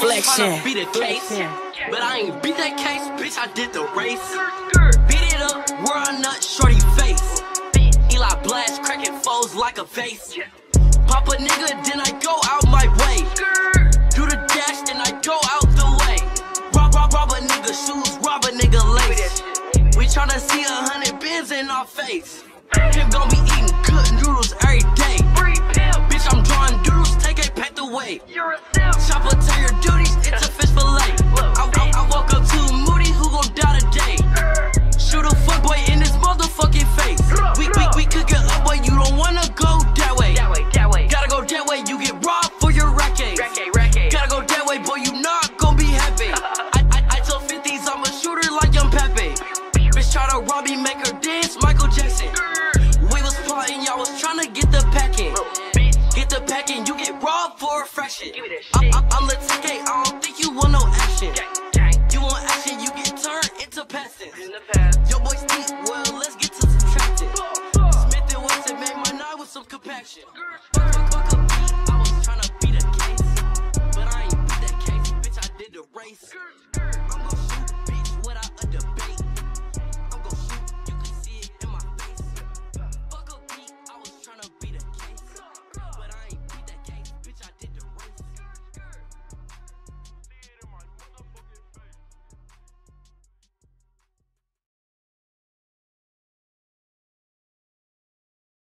Flexion. beat a case, but I ain't beat that case, bitch. I did the race. Beat it up, world nut, shorty face. Eli blast, cracking foes like a vase. Pop a nigga, then I go out my way. Do the dash, then I go out the way. Rob, rob, rob a nigga shoes, rob a nigga lace. We tryna see a hundred bins in our face. Him gon' be eating robbed for. I, I, I'm the Tay-K, I don't think you want no action. You want action, you get turned into passing. Yo, boys deep, well, let's get to subtracting. Smith and Wesson made my night with some compaction.